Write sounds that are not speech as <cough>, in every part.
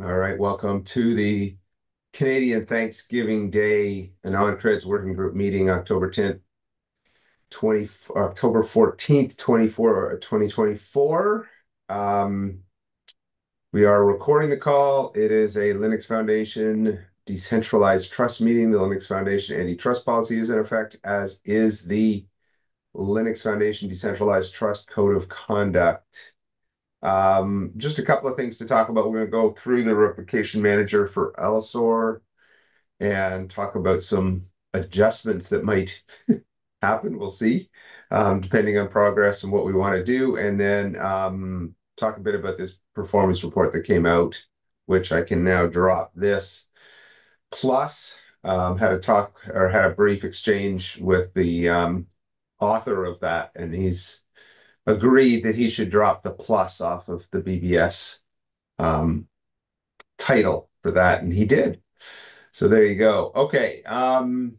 All right, welcome to the Canadian Thanksgiving Day AnonCreds Working Group meeting, October 10th, 20, October 14th, 24, 2024. Um, we are recording the call. It is a Linux Foundation decentralized trust meeting. The Linux Foundation antitrust policy is in effect, as is the Linux Foundation decentralized trust code of conduct. Um, just a couple of things to talk about. We're going to go through the revocation manager for Allosaur and talk about some adjustments that might <laughs> happen. We'll see, um, depending on progress and what we want to do. And then um, talk a bit about this performance report that came out, which I can now drop this. Plus, um, had a talk or had a brief exchange with the um, author of that, and he's agreed that he should drop the plus off of the BBS um, title for that, and he did. So there you go. Okay. Um,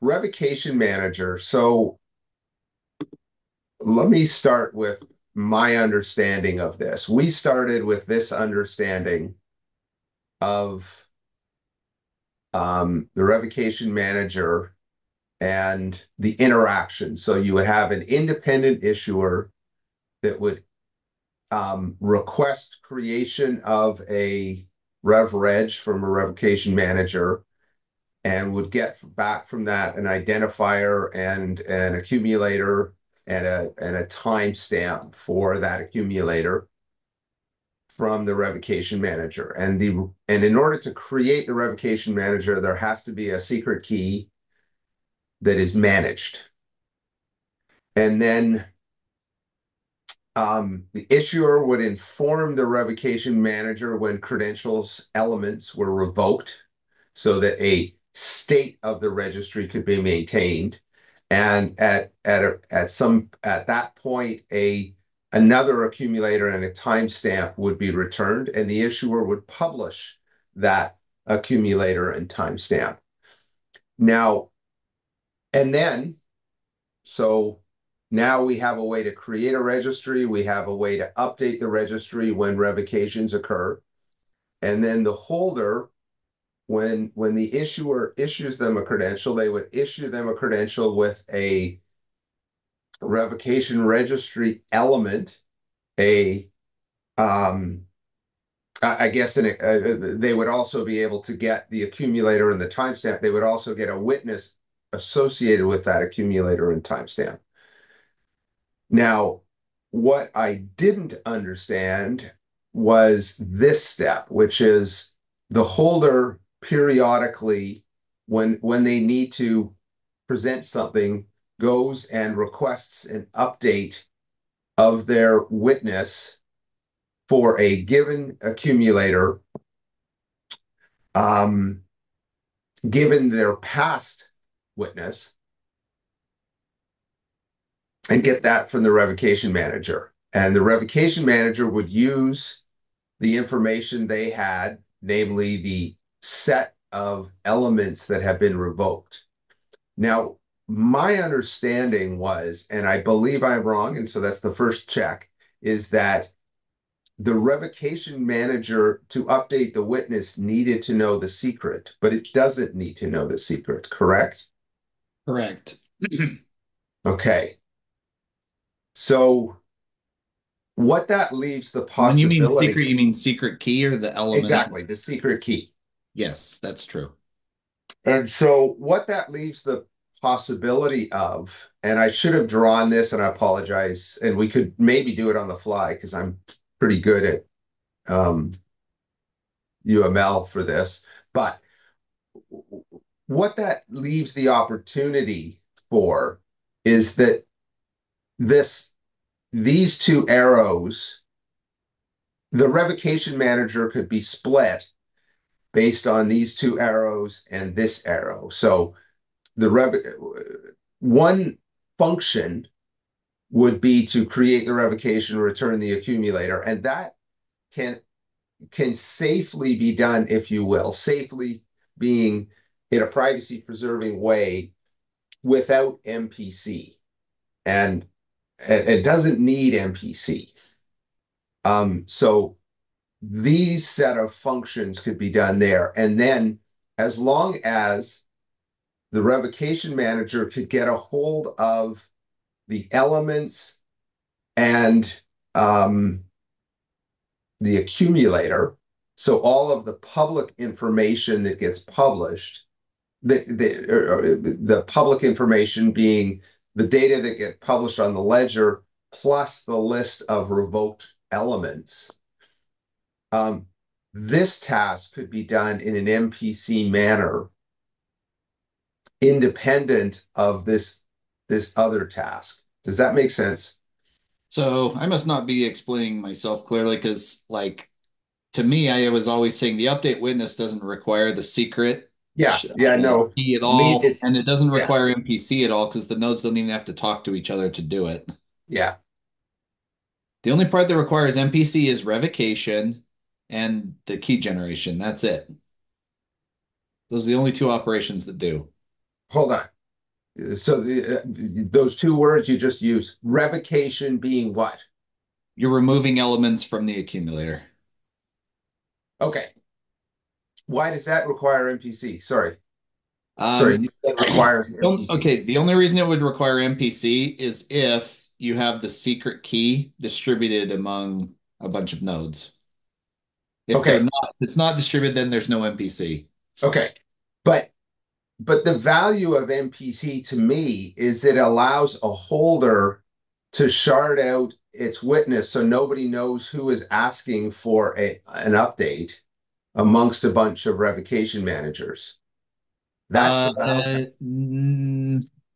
revocation manager. So let me start with my understanding of this. We started with this understanding of um, the revocation manager and the interaction. So you would have an independent issuer that would um, request creation of a rev reg from a revocation manager and would get back from that an identifier and an accumulator and a and a timestamp for that accumulator from the revocation manager. And the and in order to create the revocation manager, there has to be a secret key that is managed. And then um, the issuer would inform the revocation manager when credentials elements were revoked so that a state of the registry could be maintained. And at at a, at some at that point, a another accumulator and a timestamp would be returned, and the issuer would publish that accumulator and timestamp. Now, and then, so now we have a way to create a registry. We have a way to update the registry when revocations occur. And then the holder, when when the issuer issues them a credential, they would issue them a credential with a revocation registry element, a um, I guess in a, uh, they would also be able to get the accumulator and the timestamp. They would also get a witness associated with that accumulator and timestamp. Now, what I didn't understand was this step, which is the holder periodically, when when they need to present something, goes and requests an update of their witness for a given accumulator, um, given their past witness and get that from the revocation manager. And the revocation manager would use the information they had, namely the set of elements that have been revoked. Now, my understanding was, and I believe I'm wrong, and so that's the first check, is that the revocation manager to update the witness needed to know the secret, but it doesn't need to know the secret, correct? Correct. <clears throat> Okay. So what that leaves the When you mean possibility. secret, you mean secret key or the element? Exactly, the secret key. Yes, that's true. And so what that leaves the possibility of, and I should have drawn this, and I apologize, and we could maybe do it on the fly because I'm pretty good at um, UML for this. But what that leaves the opportunity for is that this these two arrows, the revocation manager could be split based on these two arrows and this arrow. So the rev one function would be to create the revocation, return the accumulator, and that can can safely be done, if you will, safely being in a privacy preserving way without MPC. And it, it doesn't need MPC. Um, so these set of functions could be done there. And then as long as the revocation manager could get a hold of the elements and um, the accumulator, so all of the public information that gets published, the public information being the data that get published on the ledger plus the list of revoked elements. Um, this task could be done in an MPC manner independent of this this other task. Does that make sense? So I must not be explaining myself clearly because, like, to me, I was always saying the update witness doesn't require the secret Yeah, yeah, no. at Me, all, it- and it doesn't yeah. require MPC at all because the nodes don't even have to talk to each other to do it. Yeah, The only part that requires MPC is revocation and the key generation. That's it. Those are the only two operations that do. hold on. So the, uh, those two words you just used, revocation being what? You're removing elements from the accumulator. Okay. Why does that require MPC? Sorry. Um, Sorry, said requires MPC. okay, the only reason it would require MPC is if you have the secret key distributed among a bunch of nodes. If Okay. not, if it's not distributed, then there's no MPC. Okay. But but the value of MPC to me is it allows a holder to shard out its witness so nobody knows who is asking for a, an update amongst a bunch of revocation managers. That's. Uh,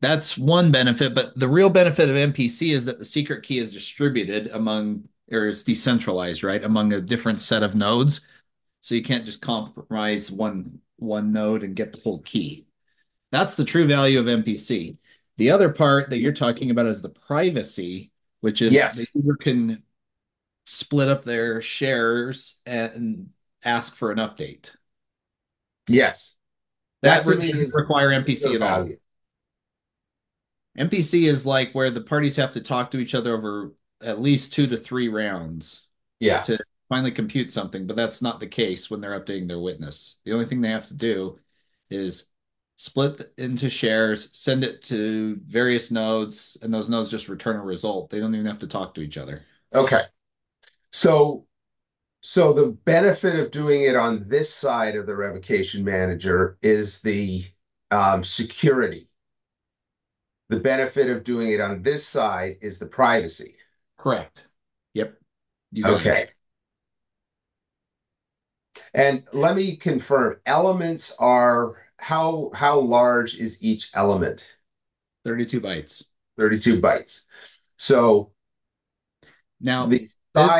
that's one benefit, but the real benefit of MPC is that the secret key is distributed among, or it's decentralized, right, among a different set of nodes. So you can't just compromise one one node and get the whole key. That's the true value of MPC. The other part that you're talking about is the privacy, which is Yes. the user can split up their shares and ask for an update. Yes. That That doesn't require MPC at all. MPC is like where the parties have to talk to each other over at least two to three rounds Yeah. to finally compute something, but that's not the case when they're updating their witness. The only thing they have to do is split into shares, send it to various nodes, and those nodes just return a result. They don't even have to talk to each other. Okay. So so the benefit of doing it on this side of the revocation manager is the um, security. The benefit of doing it on this side is the privacy. Correct. Yep. You got it. Okay. And let me confirm, elements are how how large is each element? 32 bytes. 32 bytes. So Now, the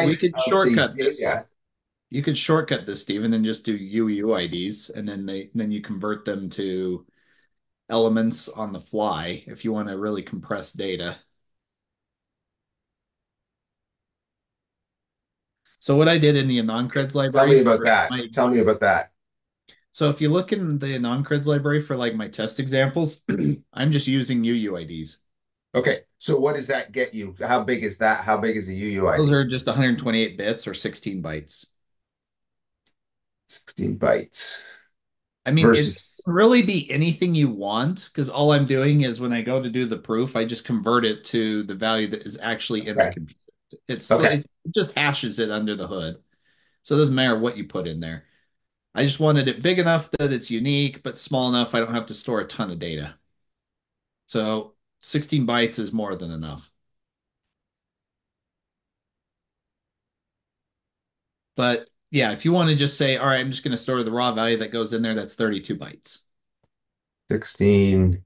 we could of the shortcut this. You could shortcut this, Stephen, and just do UUIDs, and then they then you convert them to elements on the fly if you want to really compress data. So what I did in the Anoncreds library Tell me about that. my- Tell me about that. so if you look in the Anoncreds library for like my test examples, <clears throat> I'm just using UUIDs. Okay, so what does that get you? How big is that? How big is a UUID? Those are just 128 bits or 16 bytes. 16 bytes I mean, it can really be anything you want because all I'm doing is when I go to do the proof, I just convert it to the value that is actually in the computer. It's Okay. it just hashes it under the hood. So it doesn't matter what you put in there. I just wanted it big enough that it's unique, but small enough I don't have to store a ton of data. So 16 bytes is more than enough. But yeah, if you want to just say, all right, I'm just going to store the raw value that goes in there, that's 32 bytes. 16.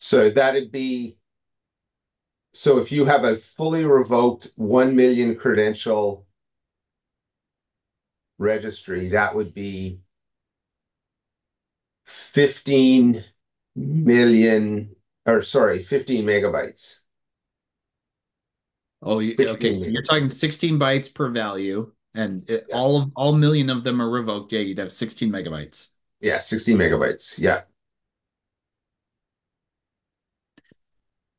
So that'd be, so if you have a fully revoked 1 million credential registry, that would be 15 million, or sorry, 15 megabytes. Oh, you, okay. So you're talking 16 bytes per value, and it, Yeah. all of all million of them are revoked. Yeah, you'd have 16 megabytes. Yeah, 16 megabytes. Yeah.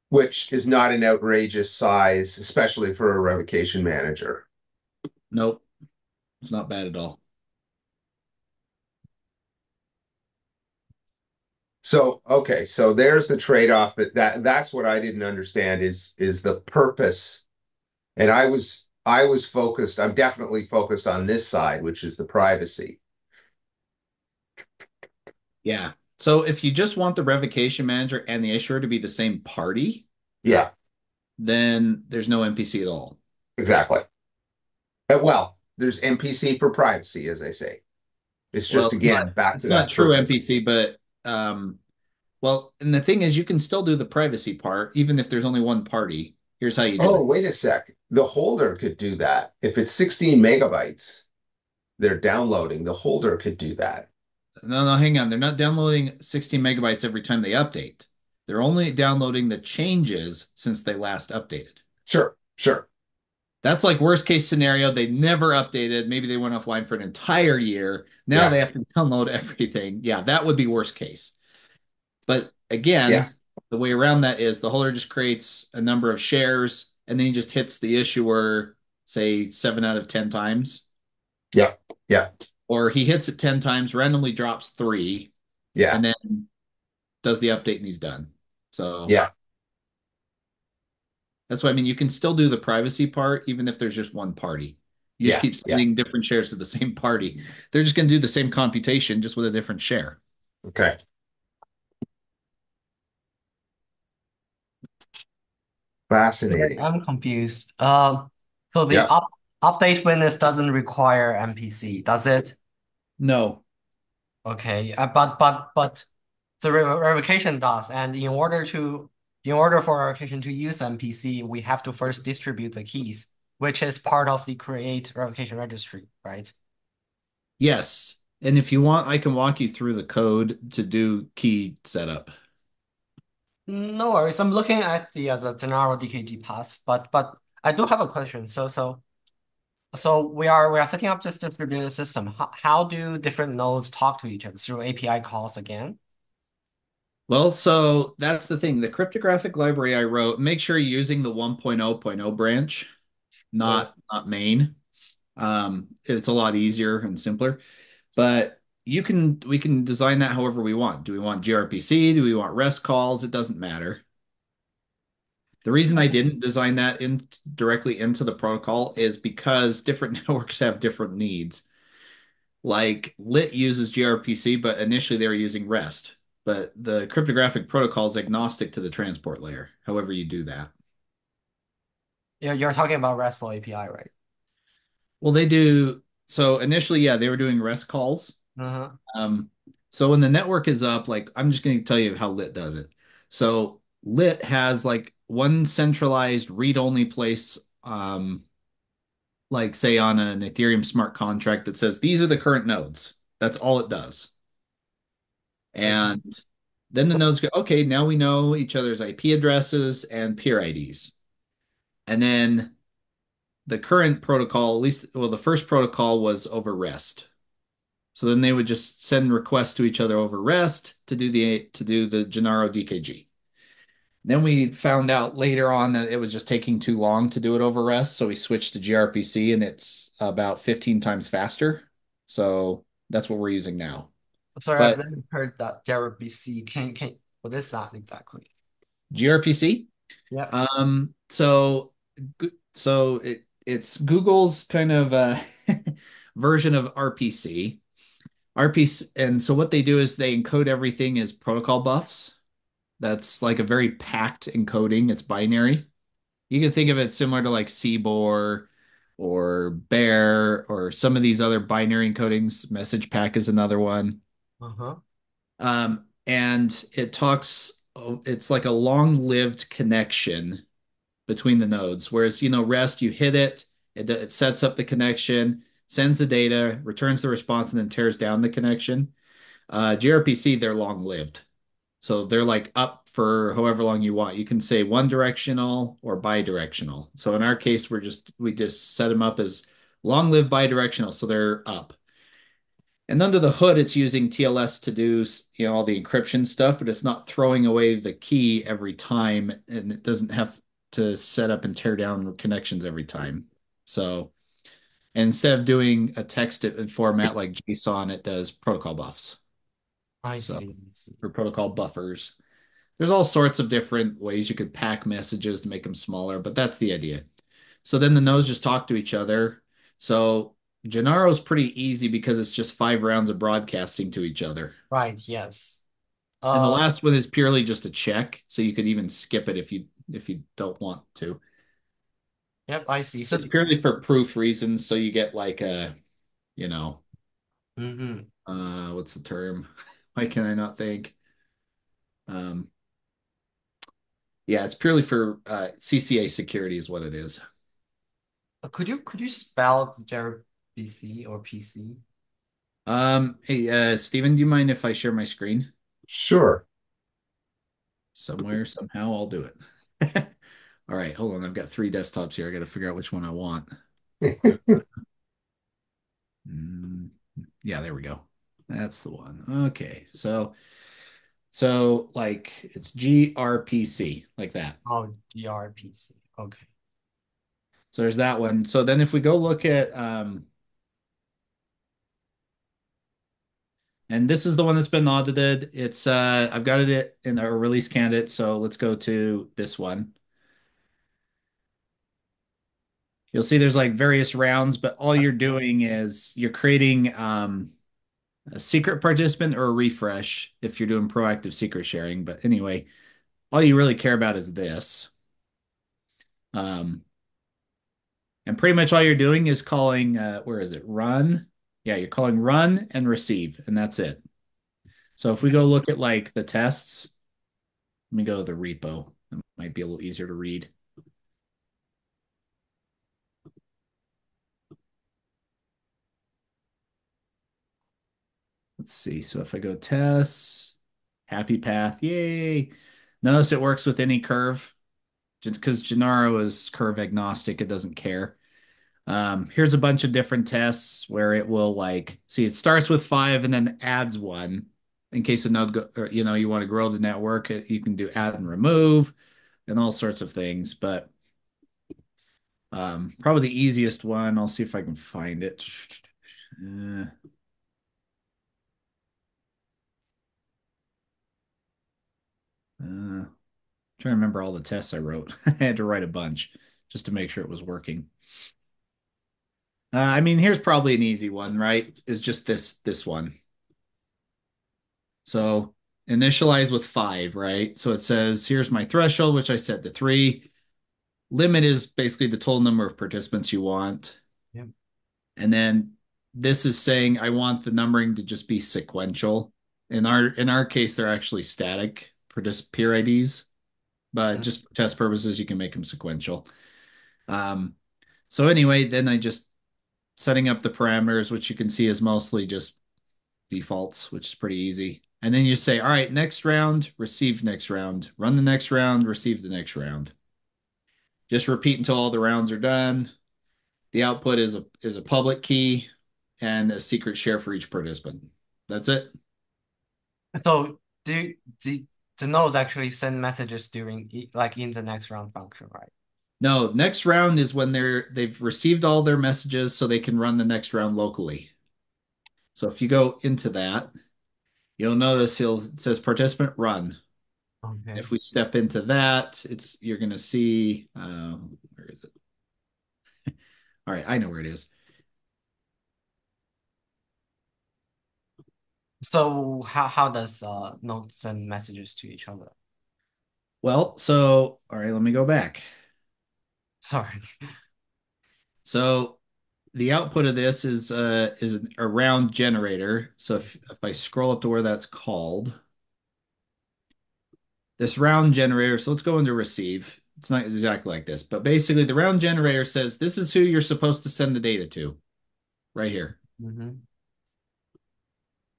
which is not an outrageous size, especially for a revocation manager. Nope. It's not bad at all. So, okay, so there's the trade-off that, that that's what I didn't understand is is the purpose. And I was I was focused, I'm definitely focused on this side, which is the privacy. Yeah. So if you just want the revocation manager and the issuer to be the same party, Yeah, then there's no MPC at all. exactly. Well, there's MPC for privacy, as I say. It's just Well, it's again not, back it's to not that true. MPC, but um, well, and the thing is, you can still do the privacy part even if there's only one party. Here's how you do Oh, it. wait a sec. The holder could do that. If it's 16 megabytes they're downloading, the holder could do that. No, no, hang on. They're not downloading 16 megabytes every time they update. They're only downloading the changes since they last updated. Sure, sure. That's like worst case scenario. They never updated. Maybe they went offline for an entire year. Now Yeah, they have to download <laughs> everything. Yeah, that would be worst case. But yeah, again, the way around that is the holder just creates a number of shares and then he just hits the issuer, say seven out of 10 times, yeah, yeah, or he hits it 10 times, randomly drops three, yeah, and then does the update and he's done. So yeah, that's why I mean you can still do the privacy part even if there's just one party. You just yeah, keep yeah. sending different shares to the <laughs> same party. They're just going to do the same computation just with a different share. Okay. Okay, Fascinating. I'm confused. Um, so the Yeah. up update witness doesn't require MPC, does it? No. Okay, uh, but but but the rev revocation does, and in order to in order for revocation to use MPC, we have to first distribute the keys, which is part of the create revocation registry, right? Yes. And if you want, I can walk you through the code to do key setup. No worries. I'm looking at the uh, the Gennaro DKG path, but but I do have a question. So so so we are we are setting up this distributed system. How how do different nodes talk to each other through API calls again? Well, so that's the thing. The cryptographic library I wrote, make sure you're using the 1.0.0 branch, not not main. Um, it's a lot easier and simpler. But you can we can design that however we want. Do we want gRPC? Do we want REST calls? It doesn't matter. The reason I didn't design that in directly into the protocol is because different <laughs> networks have different needs. Like Lit uses gRPC, but initially they were using REST. But the cryptographic protocol is agnostic to the transport layer, however you do that. You're you're talking about RESTful API, right? Well, they do. So initially, yeah, they were doing REST calls. Uh-huh. Um, so when the network is up, like I'm just going to tell you how Lit does it. So Lit has like one centralized read-only place, um, like say on an Ethereum smart contract that says these are the current nodes. That's all it does. And then the nodes go, okay, now we know each other's IP addresses and peer IDs. And then the current protocol, at least, well, the first protocol was over REST. So then they would just send requests to each other over REST to do the to do the Gennaro DKG. Then we found out later on that it was just taking too long to do it over REST, so we switched to gRPC and it's about 15 times faster. So that's what we're using now. Sorry, I've never heard that gRPC. Can can what is that exactly? gRPC, Yeah. um, so so it it's Google's kind of uh <laughs> version of RPC. RPC, and so what they do is they encode everything as protocol buffs. That's like a very packed encoding. It's binary. You can think of it similar to like CBOR or Bear or some of these other binary encodings. Message pack is another one. Uh-huh. Um, and it talks, it's like a long-lived connection between the nodes. Whereas, you know, REST, you hit it, it, it sets up the connection, sends the data, returns the response, and then tears down the connection. Uh, gRPC, they're long-lived. So they're like up for however long you want. You can say one directional or bidirectional. So in our case, we're just we just set them up as long-lived bidirectional, so they're up. And under the hood, it's using TLS to do, you know, all the encryption stuff, but it's not throwing away the key every time, and it doesn't have to set up and tear down connections every time. So instead of doing a text format like JSON, it does protocol buffs. I so, see. I see. For protocol buffers. There's all sorts of different ways you could pack messages to make them smaller, but that's the idea. So then the nodes just talk to each other. So Gennaro's pretty easy because it's just five rounds of broadcasting to each other. Right, yes. Uh, and the uh, last one is purely just a check, so you could even skip it if you if you don't want to. Yep, I see. So purely for proof reasons, so you get like a, you know, mm-hmm. uh, what's the term? <laughs> Why can I not think? Um, yeah, it's purely for uh, CCA security is what it is. Uh, could you could you spell gRPC or PC? Um, hey, uh, Stephen, do you mind if I share my screen? Sure. Somewhere, somehow, I'll do it. <laughs> All right, hold on. I've got three desktops here. I got to figure out which one I want. <laughs> mm, yeah, there we go. That's the one. Okay, so so like it's gRPC like that. Oh, gRPC. Okay. So there's that one. So then if we go look at um and this is the one that's been audited. It's uh I've got it in a release candidate, so let's go to this one. You'll see there's like various rounds, but all you're doing is you're creating um a secret participant or a refresh if you're doing proactive secret sharing. But anyway, all you really care about is this. Um, and pretty much all you're doing is calling, uh, where is it? Run. Yeah, you're calling run and receive, and that's it. So if we go look at like the tests, let me go to the repo. It might be a little easier to read. Let's see. So if I go tests, happy path, yay. Notice it works with any curve Just because Gennaro is curve agnostic. It doesn't care. Um, here's a bunch of different tests where it will like, see, it starts with five and then adds one in case a node, go, you know, you want to grow the network. You can do add and remove and all sorts of things. But um, probably the easiest one, I'll see if I can find it. Uh, Uh, trying to remember all the tests I wrote. <laughs> I had to write a bunch just to make sure it was working. Uh, I mean, here's probably an easy one, right? Is just this this one. So initialize with five, right? So it says here's my threshold, which I set to three. Limit is basically the total number of participants you want. Yeah. And then this is saying I want the numbering to just be sequential. In our in our case, they're actually static peer IDs, but mm-hmm. just for test purposes, you can make them sequential. Um, so anyway, then I just setting up the parameters, which you can see is mostly just defaults, which is pretty easy. And then you say, all right, next round, receive next round, run the next round, receive the next round. Just repeat until all the rounds are done. The output is a is a public key and a secret share for each participant. That's it. So do do the nodes actually send messages during like in the next round function, right? No, next round is when they're they've received all their messages so they can run the next round locally. So if you go into that, you'll notice it says participant run. Okay. If we step into that, it's you're gonna see um, where is it? <laughs> all right, I know where it is. So how how does uh nodes send messages to each other? Well, so all right, let me go back. <laughs> Sorry. So the output of this is uh is a round generator. So if if I scroll up to where that's called, this round generator, so let's go into receive. It's not exactly like this, but basically the round generator says this is who you're supposed to send the data to right here. Mm-hmm.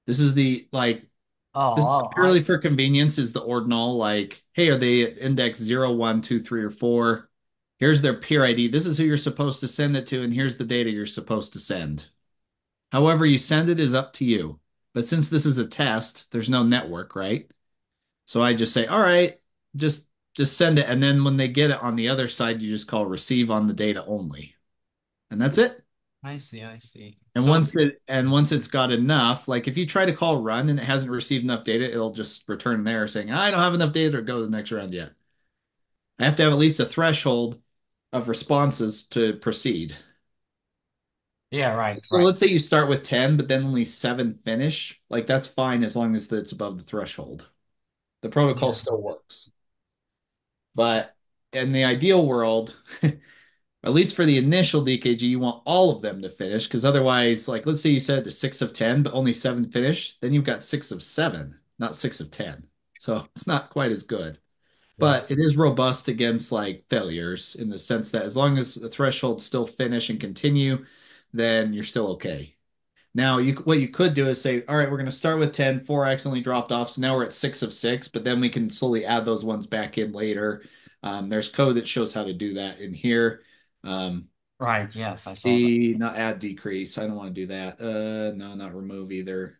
This is the like oh, this oh, purely I... for convenience is the ordinal like hey are they at index 0 1 2 3 or 4 here's their peer id this is who you're supposed to send it to and here's the data you're supposed to send However you send it is up to you. But since this is a test, there's no network, right? So I just say, all right, just just send it. And then when they get it on the other side, you just call receive on the data only. And that's it. I see, I see. And So once it and once it's got enough, like if you try to call run and it hasn't received enough data, it'll just return an error saying, I don't have enough data to go to the next round yet. I have to have at least a threshold of responses to proceed. yeah, right, So right. let's say you start with 10, but then only seven finish. Like that's fine as long as it's above the threshold. The protocol Yeah. still works. But in the ideal world, <laughs> at least for the initial DKG, you want all of them to finish because otherwise, like let's say you said the six of 10, but only seven finish, then you've got six of seven, not six of 10. So it's not quite as good. But it is robust against like failures in the sense that as long as the thresholds still finish and continue, then you're still okay. Now, you what you could do is say, all right, we're going to start with 10, four accidentally dropped off. So now we're at six of six, but then we can slowly add those ones back in later. Um, there's code that shows how to do that in here. Um, Right, yes, I see. not add decrease. I don't want to do that. Uh, no, not remove either.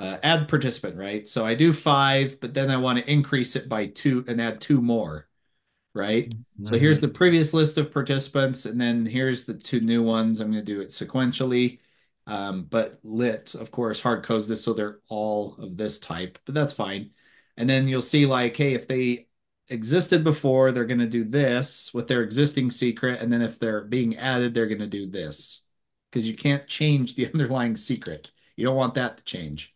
Uh, add participant, right? So I do five, but then I want to increase it by two and add two more, right? So here's Mm-hmm. the previous list of participants, and then here's the two new ones. I'm going to do it sequentially. Um, but lit, of course, hard codes this so they're all of this type, but that's fine. And then you'll see like, hey, if they existed before, they're going to do this with their existing secret. And then if they're being added, they're going to do this because you can't change the <laughs> underlying secret. You don't want that to change,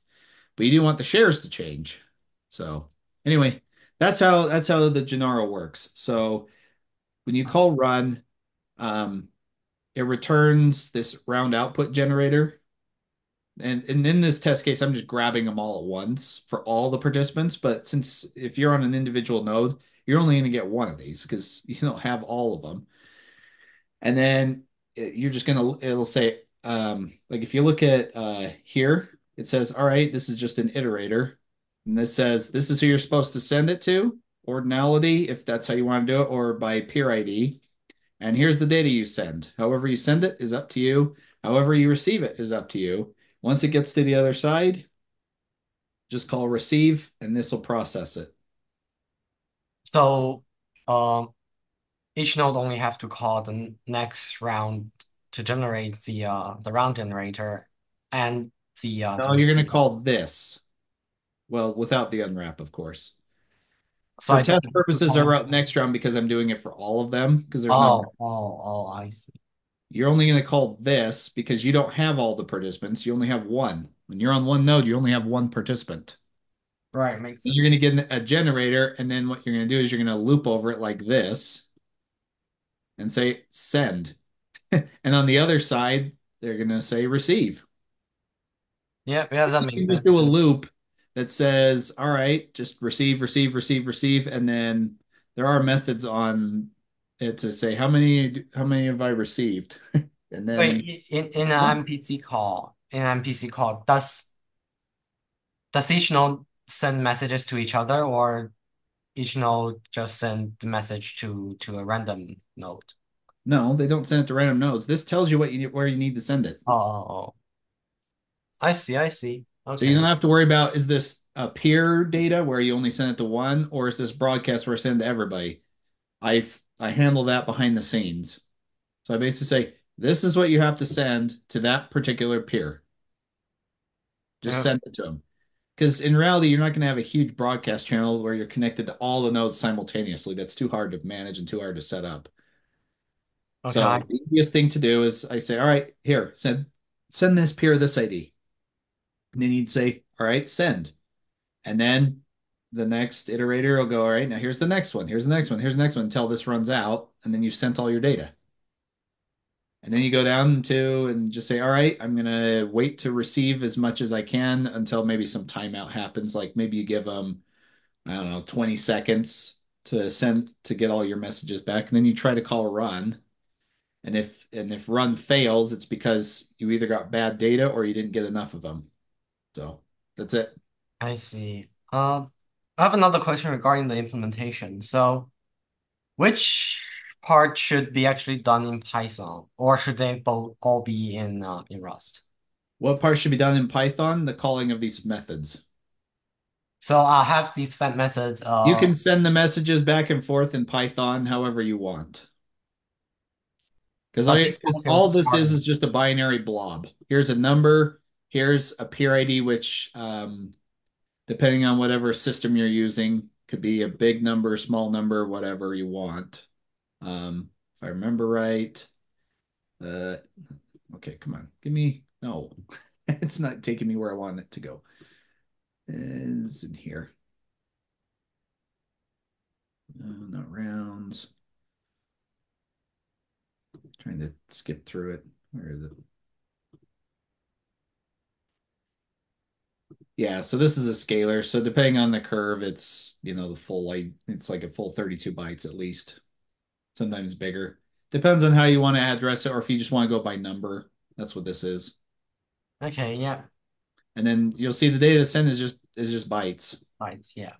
but you do want the shares to change. So anyway, that's how that's how the Gennaro works. So when you call run, um, it returns this round output generator. And, and in this test case, I'm just grabbing them all at once for all the participants. But since if you're on an individual node, you're only going to get one of these because <laughs> you don't have all of them. And then it- you're just going to, it'll say, um, like if you look at uh, here, it says, all right, this is just an iterator. And this says, this is who you're supposed to send it to, ordinality, if that's how you want to do it, or by peer ID. And here's the data you send. However you send it is up to you. However you receive it is up to you. Once it gets to the other side, just call receive and this will process it. So, um, each node only have to call the next round to generate the uh the round generator and the uh No, you're going to call this. Well, without the unwrap, of course. so For test purposes, I wrote next round because I'm doing it for all of them because there's no. Oh, oh, oh, I see. You're only going to call this because you don't have all the participants. You only have one. When you're on one node, you only have one participant. Right, makes So you're going to get a generator, and then what you're going to do is you're going to loop over it like this and say send. <laughs> and on the other side, they're going to say receive. Yeah, yeah, that makes just do a loop that says, all right, just receive, receive, receive, receive, and then there are methods on it to say how many how many have I received, <laughs> and then Wait, in in an MPC call, in an MPC call, does does each node send messages to each other, or each node just send the message to to a random node? no, they don't send it to random nodes. This tells you what you where you need to send it. Oh, oh, oh. I see, I see. So you don't have to worry about is this a peer data where you only send it to one, or is this broadcast where I send to everybody? I I handle that behind the scenes. So I basically say this is what you have to send to that particular peer. Just Yeah. send it to them. Because in reality, you're not going to have a huge broadcast channel where you're connected to all the nodes simultaneously. That's too hard to manage and too hard to set up. So the easiest thing to do is I say, all right, here, send send this peer this ID. And then you'd say, all right, send. And then the next iterator will go, all right, now here's the next one, here's the next one, here's the next one until this runs out, and then you've sent all your data. And then you go down to and just say, all right, I'm gonna wait to receive as much as I can until maybe some timeout happens. Like maybe you give them, I don't know, 20 seconds to send to get all your messages back, and then you try to call run. And if and if run fails, it's because you either got bad data or you didn't get enough of them. So that's it. I see. Um, I have another question regarding the implementation. So, which part should be actually done in Python, or should they both all be in uh, in Rust? What part should be done in Python? The calling of these methods. So I'll have these fed methods. Uh, You can send the messages back and forth in Python however you want. Because I, Okay. because all this is is just a binary blob. Here's a number, here's a peer ID, which um, depending on whatever system you're using, could be a big number, small number, whatever you want. Um, if I remember right. Uh, okay, come on, give me no. <laughs> It's not taking me where I want it to go. Is in here. No, not rounds. Trying to skip through it. Where is it? Yeah, so this is a scalar. So depending on the curve, it's, you know, the full like it's like a full 32 bytes at least. Sometimes bigger. Depends on how you want to address it or if you just want to go by number. That's what this is. okay, yeah, And then you'll see the data sent is just is just bytes. right, yeah,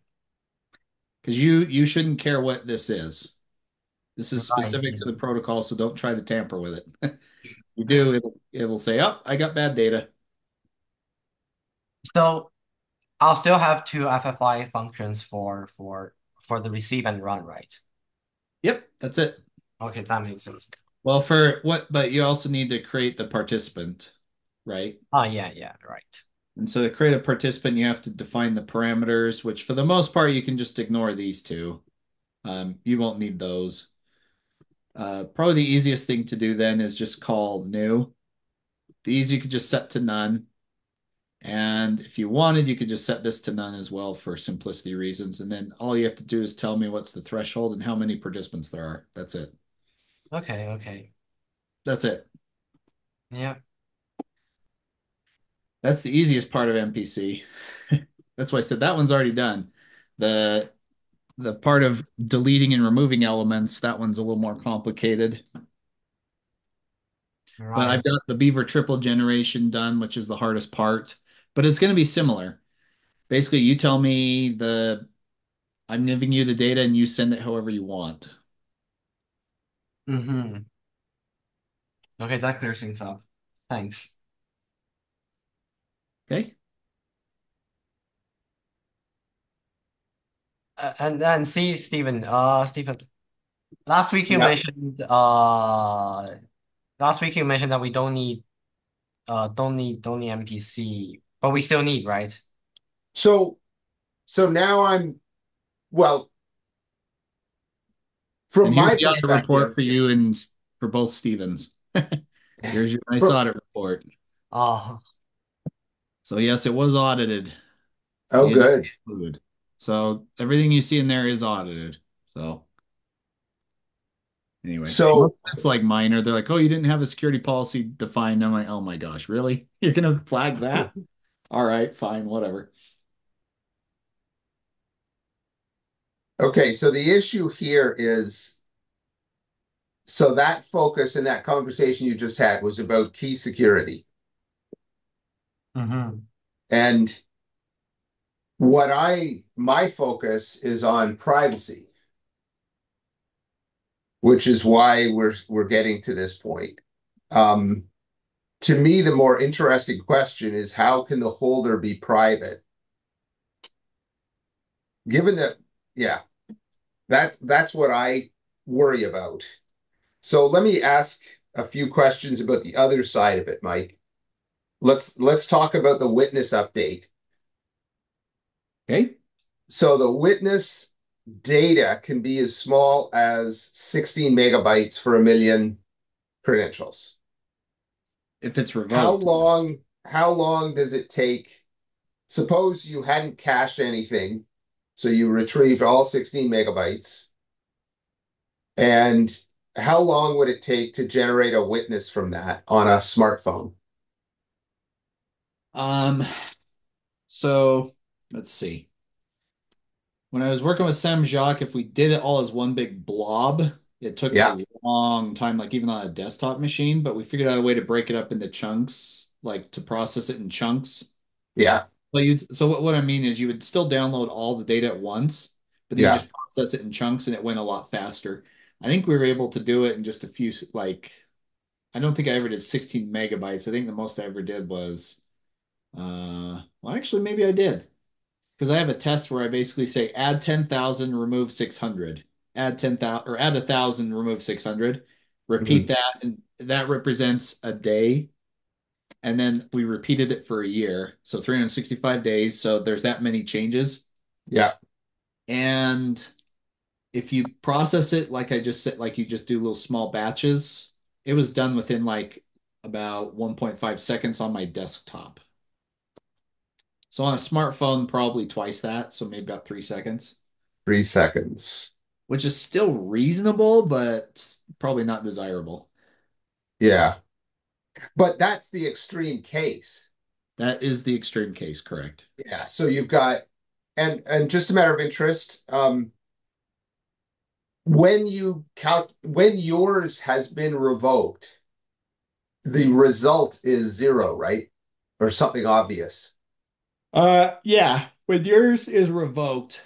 Because you you shouldn't care what this is. This is Right. specific to the protocol, so don't try to tamper with it. <laughs> you do, it'll it'll say, "Oh, I got bad data." So I'll still have two FFI functions for for for the receive and run, right? Yep, that's it. Okay, that makes sense. Well, for what, but you also need to create the participant, right? Oh yeah, yeah, right. And so to create a participant, you have to define the parameters, which for the most part, you can just ignore these two. Um, you won't need those. Uh, probably the easiest thing to do then is just call new. These you could just set to none. And if you wanted, you could just set this to none as well for simplicity reasons. And then all you have to do is tell me what's the threshold and how many participants there are. That's it. Okay, okay. That's it. Yeah. That's the easiest part of MPC. <laughs> That's why I said that one's already done. The the part of deleting and removing elements, that one's a little more complicated. But I've got the Beaver triple generation done, which is the hardest part. But it's going to be similar. Basically, you tell me the I'm giving you the data and you send it however you want. Mm-hmm. Okay, that clears things up. Thanks. Okay? Uh, and then see, Stephen, uh, Stephen, last week you Yeah. mentioned, uh, last week you mentioned that we don't need, uh, don't need, don't need MPC, but we still need, right? So, so now I'm, well, from And my here's the audit report for you and for both Stevens. <laughs> Here's your nice For- audit report. Oh, So yes, it was audited. oh, Yeah. good. Good. So everything you see in there is audited. So anyway, So- it's like minor. They're like, oh, you didn't have a security policy defined. I'm like, oh my gosh, really? <laughs> You're gonna flag that? All right, fine, whatever. Okay, so the issue here is, so that focus in that conversation you just had was about key security. mm-hmm. And what I, my focus is on privacy, which is why we're, we're getting to this point. Um, to me, the more interesting question is how can the holder be private? Given that, yeah, that's, that's what I worry about. So let me ask a few questions about the other side of it, Mike. Let's, let's talk about the witness update. Okay. So the witness data can be as small as 16 megabytes for a million credentials. If it's How long, how long does it take? Suppose you hadn't cached anything, so you retrieved all 16 megabytes. And how long would it take to generate a witness from that on a smartphone? Um, so let's see. When I was working with Sam Jaques, if we did it all as one big blob, it took Yeah. a long time, like even on a desktop machine, but we figured out a way to break it up into chunks, like to process it in chunks. Yeah, Well, you so what, what I mean is you would still download all the data at once, but then Yeah. you just process it in chunks and it went a lot faster. I think we were able to do it in just a few, like I don't think I ever did 16 megabytes. I think the most I ever did was, uh, well, actually, maybe I did. Because I have a test where I basically say add 10,000, remove 600. Add 10,000 or add a 1,000, remove 600. Repeat mm-hmm. that, and that represents a day. And then we repeated it for a year. So 365 days. So there's that many changes. Yeah. And if you process it like I just said, like you just do little small batches, it was done within like about 1.5 seconds on my desktop. So on a smartphone, probably twice that. So maybe about three seconds, Three seconds. Which is still reasonable, but probably not desirable. Yeah. But that's the extreme case. That is the extreme case, correct? Yeah. So you've got, and and just a matter of interest, um, when you count when yours has been revoked, the result is zero, right? Or something obvious. Uh, yeah. When yours is revoked,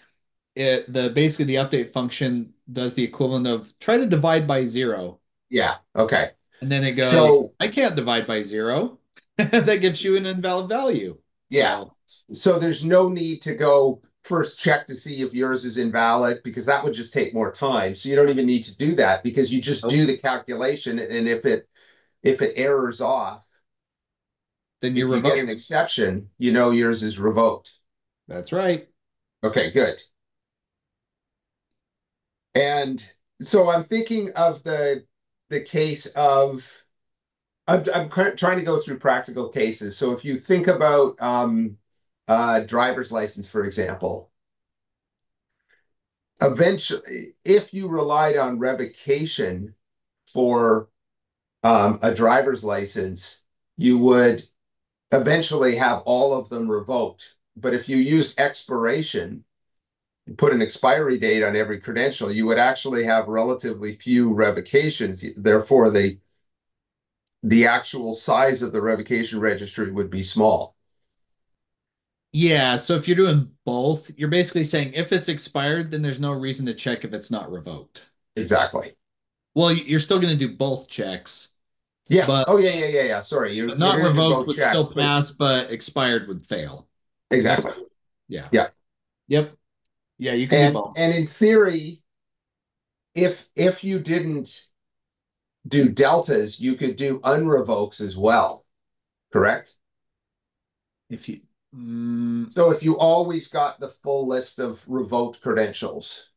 it the basically the update function does the equivalent of try to divide by zero, Yeah. Okay. and then it goes, So I can't divide by zero. <laughs> That gives you an invalid value. yeah. So, So there's no need to go first check to see if yours is invalid because that would just take more time. So you don't even need to do that because you just do the calculation and if it if it errors off, then you're you get an exception, you know yours is revoked. That's right. Okay, good. And so I'm thinking of the the case of I'm I'm trying to go through practical cases. So if you think about um driver's license, for example, eventually if you relied on revocation for um a driver's license, you would eventually have all of them revoked. But if you used expiration, put an expiry date on every credential, you would actually have relatively few revocations. Therefore, the the actual size of the revocation registry would be small. Yeah, so if you're doing both, you're basically saying if it's expired, then there's no reason to check if it's not revoked. Exactly. Well, you're still going to do both checks, Yeah. But- oh yeah, yeah, yeah, yeah. Sorry, you're, not you're revoked would checks, still but- pass, but expired would fail. Exactly. Yeah. Yeah. Yep. Yeah, you can do And both. and in theory, if if you didn't do deltas, you could do unrevokes as well. Correct? If you, mm, So if you always got the full list of revoked credentials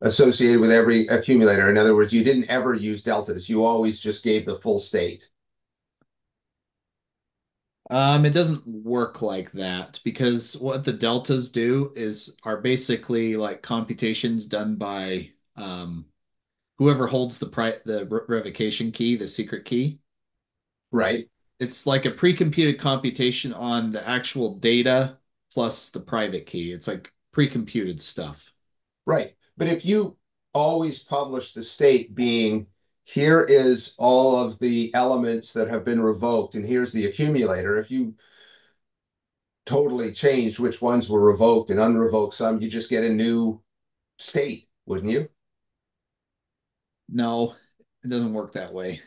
associated with every accumulator, in other words, you didn't ever use deltas, you always just gave the full state. Um, it doesn't work like that because what the deltas do is are basically like computations done by um, whoever holds the pri the re- revocation key, the secret key. Right? It's like a pre-computed computation on the actual data plus the private key. It's like pre-computed stuff. Right. But if you always publish the state being here is all of the elements that have been revoked, and here's the accumulator, if you totally changed which ones were revoked and unrevoked some, you just get a new state, wouldn't you? No, it doesn't work that way.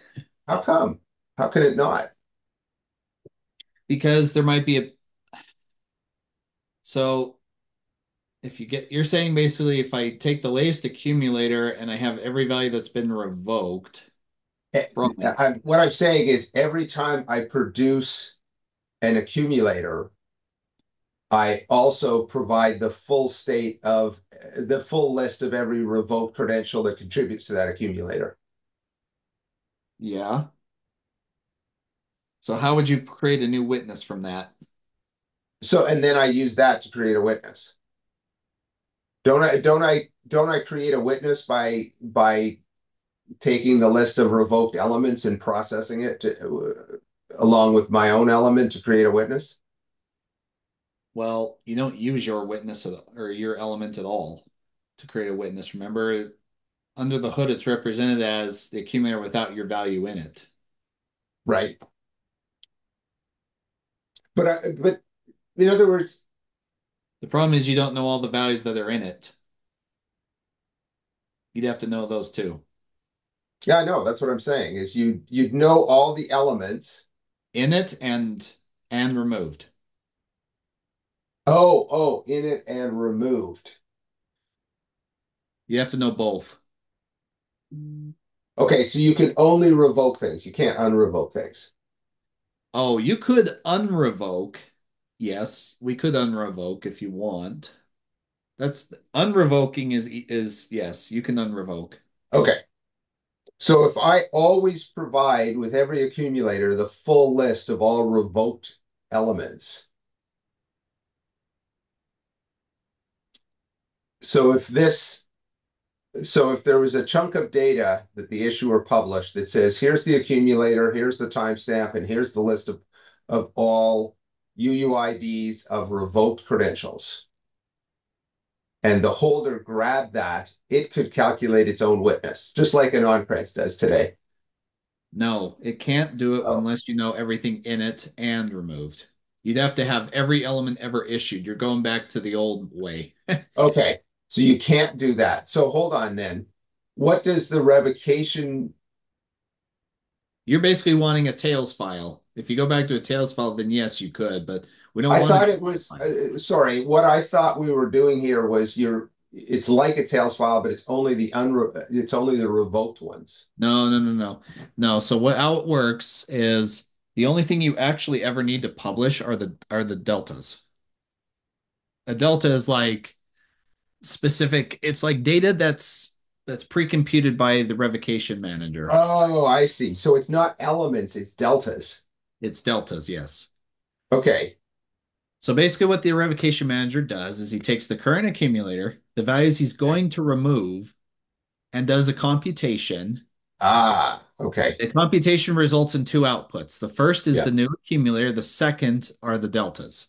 How come? How can it not? because there might be a so if you get you're saying basically if I take the latest accumulator and I have every value that's been revoked Eh, Wrong. I, what I'm saying is every time I produce an accumulator, I also provide the full state of the full list of every revoked credential that contributes to that accumulator. yeah so how would you create a new witness from that So, and then I use that to create a witness. Don't I, don't I, don't I create a witness by, by taking the list of revoked elements and processing it to, along with my own element to create a witness? well you don't use your witness or your element at all to create a witness remember under the hood it's represented as the accumulator without your value in it Right. But I, but in other words, the problem is you don't know all the values that are in it you'd have to know those too Yeah, I know. That's what I'm saying is you you'd know all the elements. in it and and removed. Oh, oh, in it and removed. You have to know both. Okay, so you can only revoke things. You can't unrevoke things. Oh, you could unrevoke. Yes, we could unrevoke if you want. That's unrevoking is is yes, you can unrevoke. Okay. So if I always provide with every accumulator the full list of all revoked elements. So if this, so if there was a chunk of data that the issuer published that says, here's the accumulator, here's the timestamp, and here's the list of, of all UUIDs of revoked credentials. And the holder grabbed that, it could calculate its own witness, just like AnonCreds does today. No, it can't do it Oh. unless you know everything in it and removed. You'd have to have every element ever issued. You're going back to the old way. <laughs> Okay, so you can't do that. So hold on then. What does the revocation? You're basically wanting a tails file. If you go back to a tails file, then yes, you could, but we don't I want thought it was, uh, sorry, what I thought we were doing here was you're, it's like a tails file, but it's only the unre, it's only the revoked ones. No, no, no, no. No. So what how it works is the only thing you actually ever need to publish are the are the deltas. A delta is like specific, it's like data that's that's pre-computed by the revocation manager. Oh, I see. So it's not elements, it's deltas. It's deltas, yes. Okay, So basically what the revocation manager does is he takes the current accumulator, the values he's going to remove, and does a computation. ah, okay, The computation results in two outputs. The first is Yeah. the new accumulator, the second are the deltas.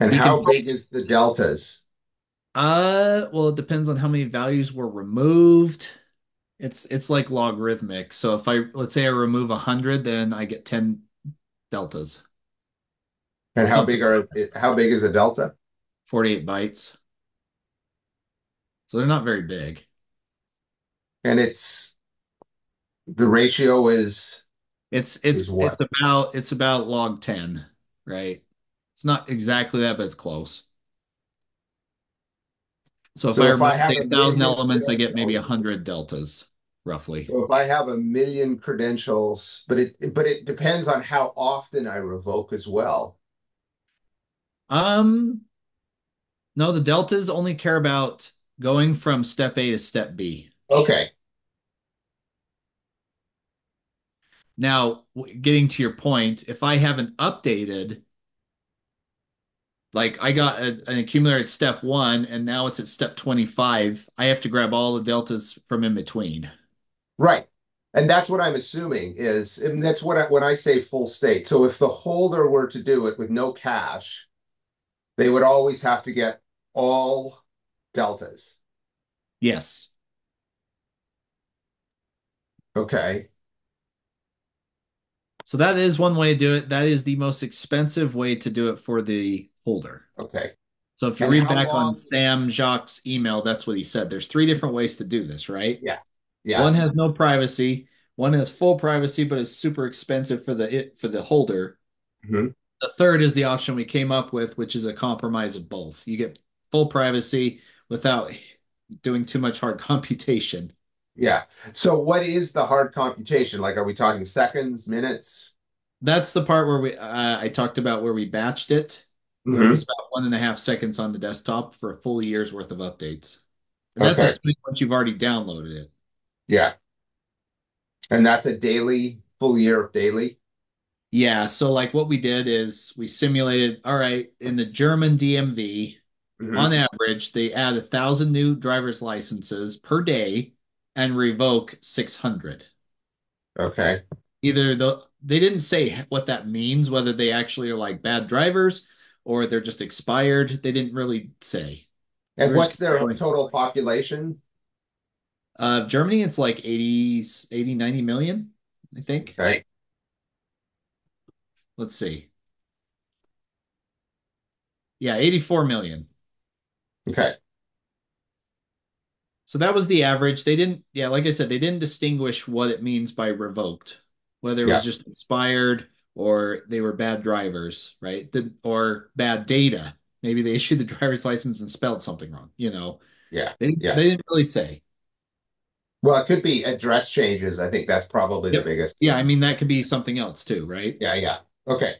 and You how big is the deltas? Uh, well, it depends on how many values were removed. It's it's like logarithmic. So if I let's say I remove 100, then I get 10 deltas, And how Something big are, how big is a delta? 48 bytes. So they're not very big. And it's, the ratio is, It's it's Is what? it's about it's about log 10, right? It's not exactly that, but it's close. So if So I if I remove have a 1,000 million elements, I get maybe credentials- 100 deltas, roughly. so if I have a million credentials, but it, but it depends on how often I revoke as well. Um, no, the deltas only care about going from step A to step B. Okay, Now, getting to your point, if I haven't updated, like I got a, an accumulator at step one and now it's at step 25, I have to grab all the deltas from in between. right. And that's what I'm assuming is, and that's what I, when I say full state. So if the holder were to do it with no cache, they would always have to get all deltas. Yes. Okay. So that is one way to do it. That is the most expensive way to do it for the holder. Okay. So if you And read back on Sam Jaques' email, that's what he said. There's three different ways to do this, right? Yeah. Yeah. One has no privacy, one has full privacy, but is super expensive for the it for the holder. Mhm. The third is the option we came up with, which is a compromise of both. You get full privacy without doing too much hard <laughs> computation. Yeah. So what is the hard computation? Like, are we talking seconds, minutes? That's the part where we uh, I talked about where we batched it. Where it was about one and a half seconds on the desktop for a full year's worth of updates. And that's Okay. assuming once you've already downloaded it. Yeah. And that's a daily, full year of daily. Yeah, so like what we did is we simulated, all right, in the German DMV, Mhm. on average, they add a thousand new driver's licenses per day and revoke 600. Okay. Either the they didn't say what that means, whether they actually are like bad drivers or they're just expired. They didn't really say. And what's their total population? Uh, Germany, it's like 80, 80, 90 million, I think. Right. Let's see. Yeah, 84 million. Okay. So that was the average. They didn't, yeah, like I said, they didn't distinguish what it means by revoked, whether it Yeah. was just expired or they were bad drivers, right? The, or bad data. Maybe they <laughs> issued the driver's license and spelled something wrong, you know. Yeah. They, Yeah. they didn't really say. Well, it could be address changes. I think that's probably Yep. the biggest. Yeah, I mean that could be something else too, right? Yeah, yeah. Okay.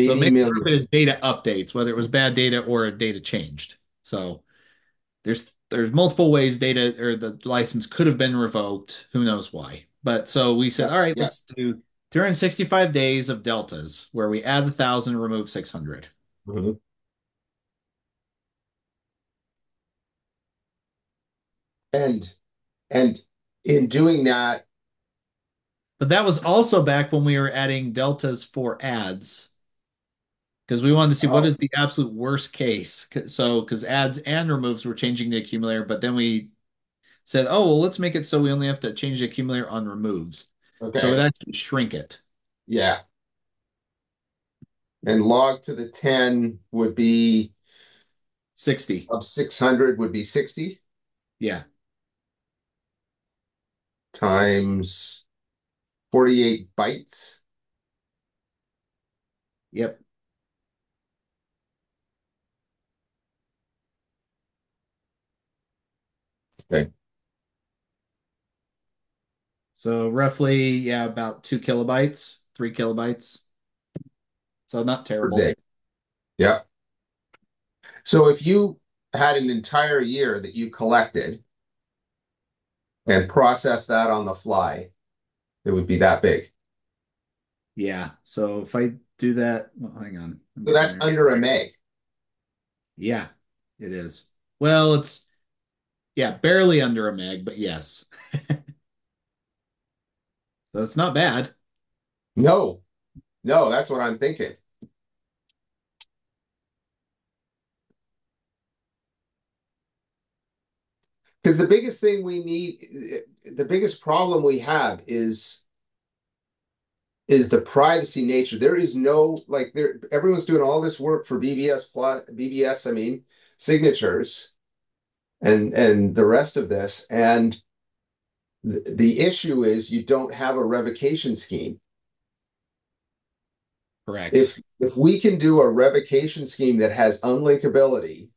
So maybe million. part of it is data updates, whether it was bad data or data changed. So there's there's multiple ways data or the license could have been revoked. Who knows why? But so we said, Yeah, all right, yeah. let's do 365 days of deltas where we add the thousand, remove 600. Mhm. And and in doing that, But that was also back when we were adding deltas for ads. Because we wanted to see what Oh. is the absolute worst case. So, because ads and removes were changing the accumulator, but then we said, oh, well, let's make it so we only have to change the accumulator on removes. So okay, actually shrink it. yeah. And log to the 10 would be 60. of 600 would be 60 Yeah. times 48 bytes. Yep. Okay. So roughly, yeah, about two kilobytes, three kilobytes. So not terrible. Yep. So if you had an entire year that you collected and processed that on the fly, it would be that big. Yeah. So if I do that, well, hang on. I'm So that's there. under a meg. Yeah, it is. Well, it's yeah, barely under a meg, but yes. <laughs> So it's not bad. No, no, that's what I'm thinking. Because the biggest thing we need, the biggest problem we have is is the privacy nature. There is no like there everyone's doing all this work for BBS plus BBS, I mean, signatures and and the rest of this. And the, issue is you don't have a revocation scheme. Correct. If if we can do a revocation scheme that has unlinkability,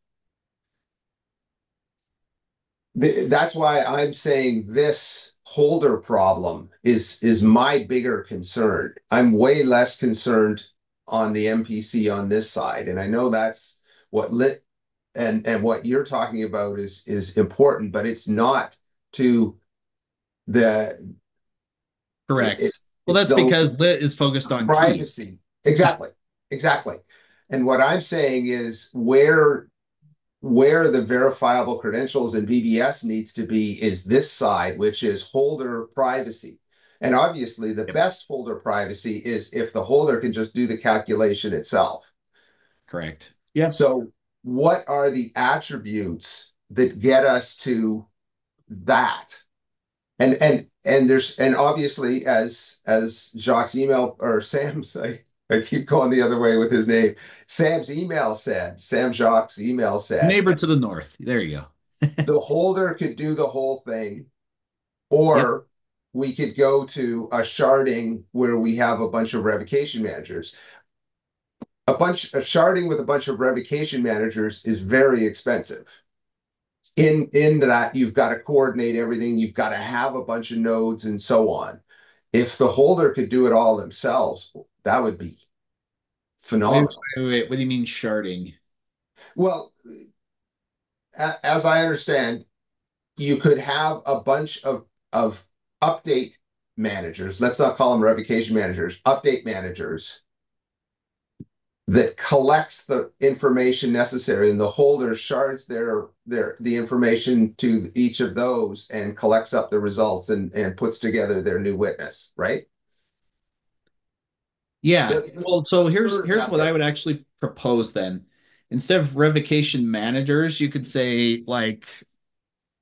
th- that's why I'm saying this holder problem is is my bigger concern. I'm way less concerned on the MPC on this side, and I know that's what lit and and what you're talking about is is important, but it's not to the Correct. it's Well, that's because lit is focused on privacy. Exactly. Exactly. And what I'm saying is where where the verifiable credentials in BBS needs to be is this side, which is holder privacy. And obviously the Yep. best holder privacy is if the holder can just do the calculation itself. Correct. Yeah. So what are the attributes that get us to that? And and and there's and obviously as as Jaques' email or Sam's I, I keep going the other way with his name. Sam's email said, Sam Jaques' email said Neighbor to the north. There you go. <laughs> the holder could do the whole thing, or we could go to a sharding where we have a bunch of revocation managers. A bunch a sharding with a bunch of revocation managers is very expensive. In in that you've got to coordinate everything, you've got to have a bunch of nodes and so on. If the holder could do it all themselves, that would be Wait, phenomenal. wait, wait. What do you mean sharding? Well, as I understand, you could have a bunch of of update managers. Let's not call them revocation managers, update managers that collects the information necessary and the holder shards their their the information to each of those and collects up the results and and puts together their new witness, right? Yeah. The- Well, so here's here's what method. I would actually propose then. Instead of revocation managers, you could say like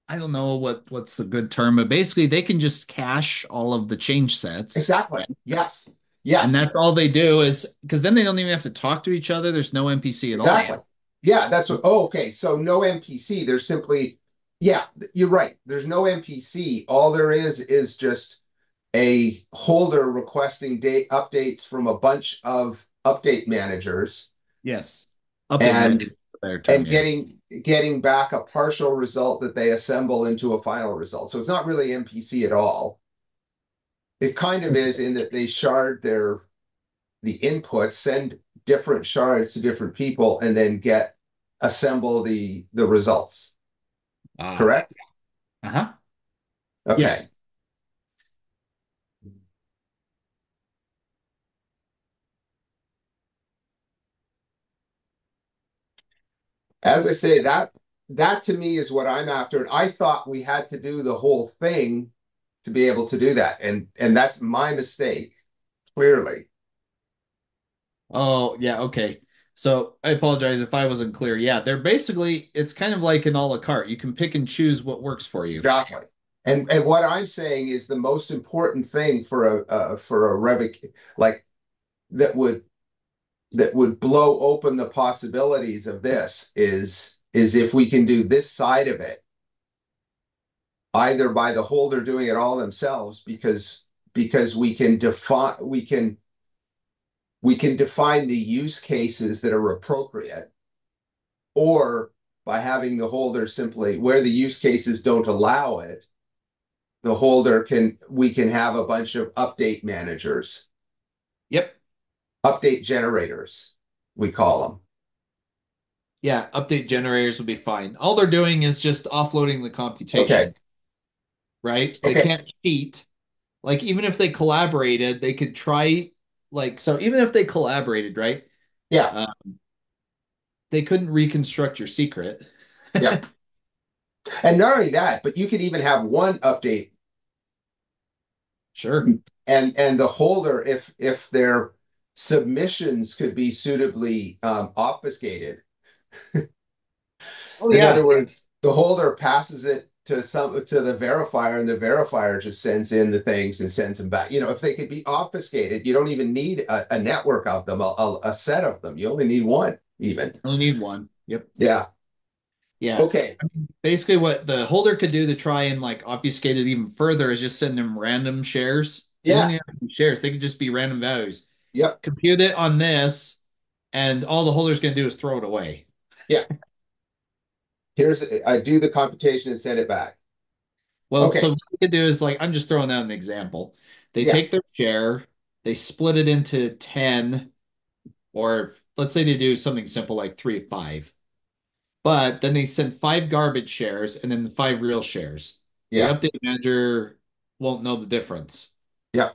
I don't know what what's the good term, but basically they can just cache all of the change sets. Exactly. Yes. Yes. And that's all they do is because then they don't even have to talk to each other. There's no MPC at Exactly. all. Yeah, that's what. Oh, okay. So no MPC. There's simply Yeah, you're right. There's no MPC. All there is is just a holder requesting date updates from a bunch of update managers Yes. and Update term, and yeah. getting getting back a partial result that they assemble into a final result. So it's not really MPC at all. It kind of is in that they shard their the inputs, send different shards to different people, and then get assemble the the results. Ah, Correct? Uh-huh. Okay. Yes. As I say, that that to me is what I'm after. And I thought we had to do the whole thing to be able to do that. And and that's my mistake, clearly. Oh, yeah, okay. So I apologize if I wasn't clear. Yeah, they're basically it's kind of like an a la carte. You can pick and choose what works for you. Exactly. And and what I'm saying is the most important thing for a uh, for a revoc like that would that would blow open the possibilities of this is is if we can do this side of it either by the holder doing it all themselves because because we can define we can we can define the use cases that are appropriate. Or by having the holder simply where the use cases don't allow it the holder can we can have a bunch of update managers. Yep. update generators we call them Yeah, update generators would be fine. All they're doing is just offloading the computation, okay right? They can't cheat. Like even if they collaborated, they could try like so even if they collaborated, right? yeah Uh, they couldn't reconstruct your secret. yeah <laughs> and not only that but you could even have one update Sure. and and the holder if if their submissions could be suitably um, obfuscated Oh in yeah. other words the holder passes it to some to the verifier and the verifier just sends in the things and sends them back you know if they could be obfuscated you don't even need a, a network of them a, a, set of them you only need one even Only need one. Yep. yeah Yeah. okay Basically, what the holder could do to try and like obfuscate it even further is just send them random shares. Yeah even have to be shares. They could just be random values. yep Compute it on this, and all the holder's going to do is throw it away. yeah <laughs> here's i do the computation and send it back Well, okay so what they could do is like I'm just throwing out an example. They yeah take their share, they split it into 10, or let's say they do something simple like three five. But then they send five garbage shares and then the five real shares. Yeah. The update manager won't know the difference, yeah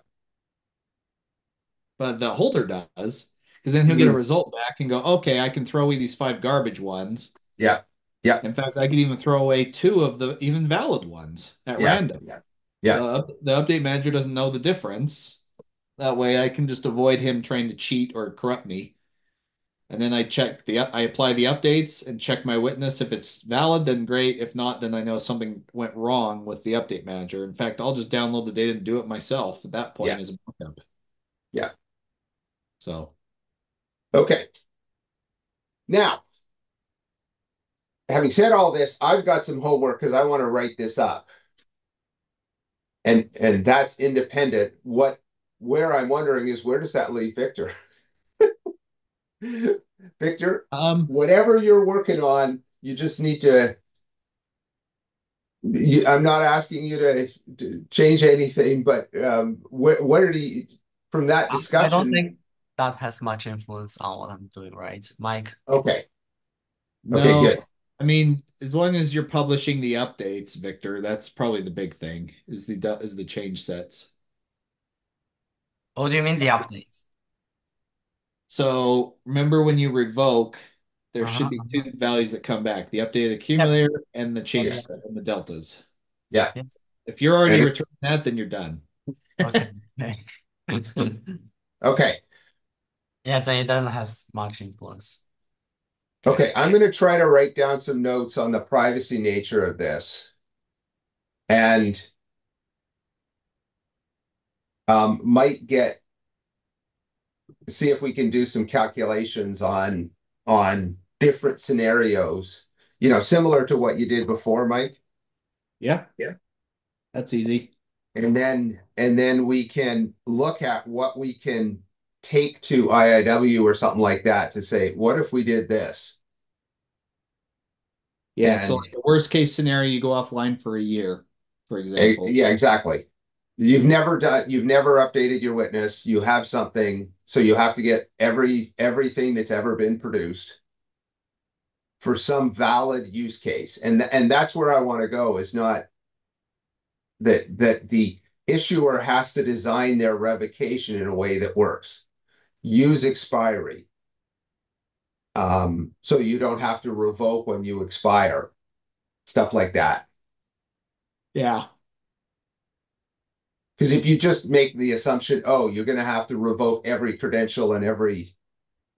but the holder does, because then he'll get a Mhm. result back and go, okay, I can throw away these five garbage ones. yeah yeah In fact, I could even throw away two of the even valid ones at yeah random. yeah yeah The, the update manager doesn't know the difference. That way I can just avoid him trying to cheat or corrupt me. And then I check the I apply the updates and check my witness. If it's valid, then great. If not, then I know something went wrong with the update manager. In fact, I'll just download the data and do it myself at that point yeah as a backup. yeah So okay now having said all this i've got some homework because i want to write this up. And and that's independent. What where i'm wondering is where does that leave victor? <laughs> Victor um. whatever you're working on you just need to you, i'm not asking you to, to change anything but um what, what are the from that I, I don't discussion think that has much influence on what I'm doing, right? Mike, okay. Okay no, good I mean, as long as you're publishing the updates, Victor, that's probably the big thing is the is the change sets. what do you mean the updates? So remember when you revoke, there should Uh-huh, be uh-huh. two values that come back, the updated Yep, accumulator and the change yeah set and the deltas. yeah. If you're already and it's returning that, then you're done. Okay, okay. <laughs> okay Yeah, then it doesn't have much influence. Okay. Okay, I'm going to try to write down some notes on the privacy nature of this and um, might get see if we can do some calculations on on different scenarios, you know, similar to what you did before, Mike. Yeah. Yeah. That's easy. And then and then we can look at what we can take to IIW or something like that to say, what if we did this? Yeah. So like the worst case scenario, you go offline for a year, for example. yeah, exactly. You've never done, you've never updated your witness. You have something, so you have to get every everything that's ever been produced for some valid use case. And and that's where I want to go is not that that the issuer has to design their revocation in a way that works. Use expiry. Um, so you don't have to revoke when you expire, stuff like that. Yeah. Because if you just make the assumption, oh, you're going to have to revoke every credential and every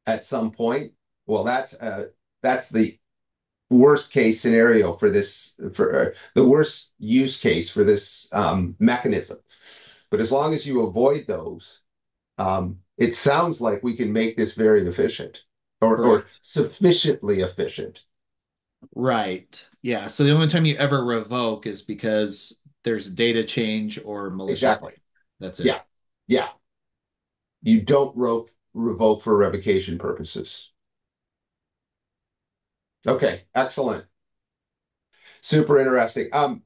at some point, well, that's uh, that's the worst case scenario for this for uh, the worst use case for this um, mechanism. But as long as you avoid those, um, it sounds like we can make this very efficient or, or sufficiently efficient. Right. Yeah. So the only time you ever revoke is because there's data change or malicious. Exactly. That's it. Yeah. Yeah. You don't ro- revoke for revocation purposes. Okay, excellent. Super interesting. Um,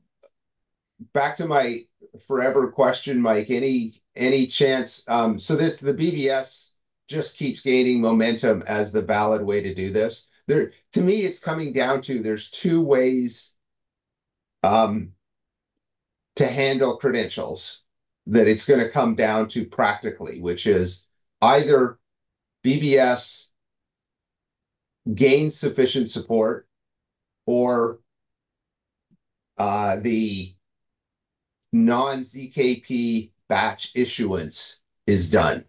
back to my forever question, Mike. Any any chance? Um, so this the BBS just keeps gaining momentum as the valid way to do this. There, to me, it's coming down to there's two ways um, to handle credentials that it's going to come down to practically, which is either BBS gains sufficient support or uh, the non-ZKP batch issuance is done.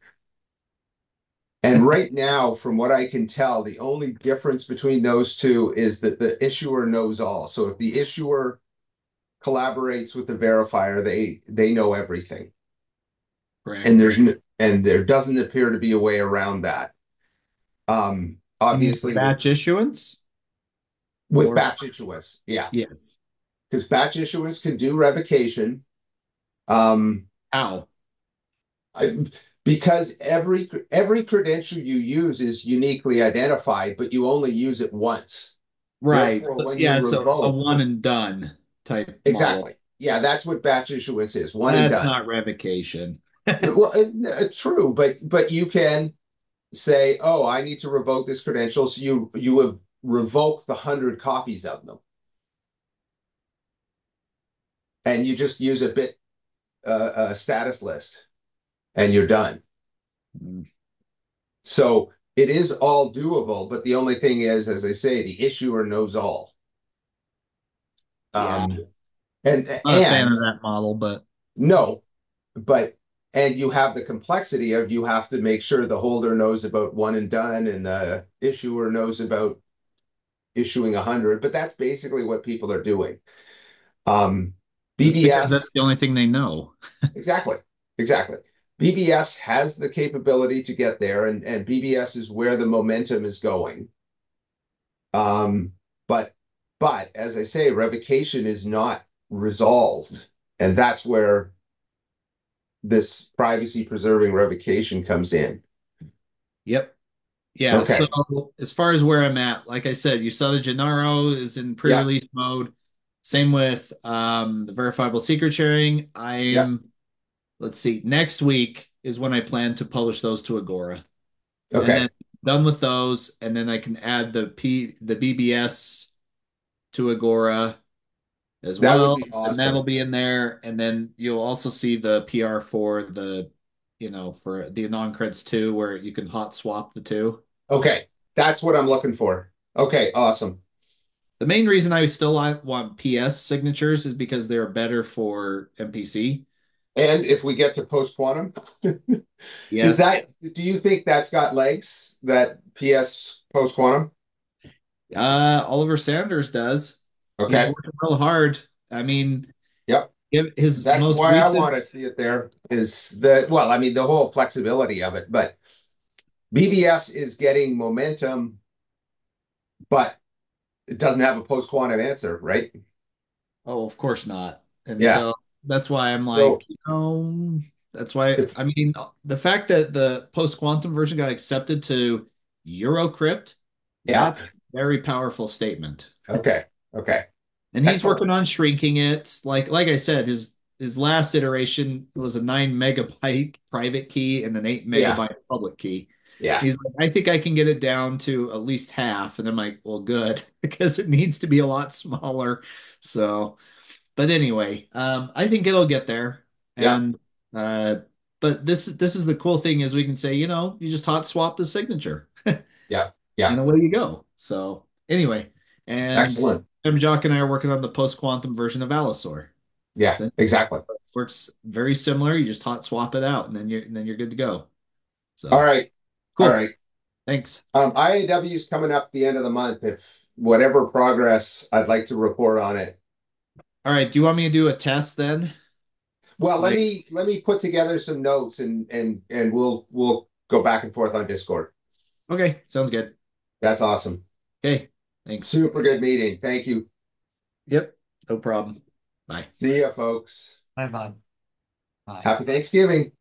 And right now, from what I can tell, the only difference between those two is that the issuer knows all. So if the issuer collaborates with the verifier, they they know everything. Correct. And there's n- and there doesn't appear to be a way around that. Um, obviously with, batch issuance? with or- batch issuance, yeah, Yes. because batch issuance can do revocation. Um, How? Because every every credential you use is uniquely identified, but you only use it once. Right. Therefore, So, when yeah, you it's a, a one and done type model. Exactly. Yeah, that's what batch issuance is. One and That's done. not revocation. <laughs> Well, uh, uh, true, but but you can say, "Oh, I need to revoke this credential," so you you have revoked the hundred copies of them, and you just use a bit uh, a status list, and you're done. Mm. So it is all doable, but the only thing is, as I say, the issuer knows all. Yeah. Um, and Not a fan of that model, but No, but and you have the complexity of you have to make sure the holder knows about one and done and the issuer knows about issuing a hundred, but that's basically what people are doing. Um, that's BBS, that's the only thing they know. <laughs> exactly, exactly. BBS has the capability to get there, and, and BBS is where the momentum is going. Um, but but as I say, revocation is not resolved, and that's where this privacy preserving revocation comes in. Yep. Yeah. Okay. So as far as where I'm at, like I said, you saw the Gennaro is in pre-release mode. Same with um, the verifiable secret sharing. I am, let's see, next week is when I plan to publish those to Agora. And Okay, then done with those, and then I can add the P the BBS to Agora as That well. be And that'll be in there. And then you'll also see the PR for the, you know, for the AnonCreds too, where you can hot swap the two. okay, that's what I'm looking for. Okay, awesome. The main reason I still want PS signatures is because they're better for MPC. And if we get to post quantum, <laughs> Yes. is that, do you think that's got legs, that PS post quantum? Uh, Oliver Sanders does. Okay, He's working real hard. I mean, Yep. his that's most why I want to see it there is the, well, I mean, the whole flexibility of it, but BBS is getting momentum, but it doesn't have a post quantum answer, right? Oh, of course not. And Yeah. so that's why I'm So- like, you know, that's why I mean the fact that the post-quantum version got accepted to Eurocrypt, Yeah. that's a very powerful statement. Okay. Okay. And he's Excellent. working on shrinking it. Like like I said, his his last iteration was a nine megabyte <laughs> private key and an eight Yeah. megabyte public key. Yeah. He's like, I think I can get it down to at least half. And I'm like, well, good, <laughs> because it needs to be a lot smaller. So, but anyway, um, I think it'll get there. Yeah. And uh, but this this is the cool thing is we can say, you know, you just hot swap the signature. <laughs> Yeah. Yeah. And away you go. So anyway, and Excellent. Tim Jock and I are working on the post quantum version of Allosaur. Yeah. Exactly. Works very similar. You just hot swap it out, and then you're and then you're good to go. So All right. cool. All right. Thanks. Um, IIW is coming up the end of the month. If whatever progress, I'd like to report on it. All right. Do you want me to do a test then? Well, let Like- me let me put together some notes and and and we'll we'll go back and forth on Discord. Okay, sounds good. That's awesome. Okay, thanks. Super good meeting. Thank you. Yep, no problem. Bye. See ya, folks. Bye bye. Bye. Happy Thanksgiving.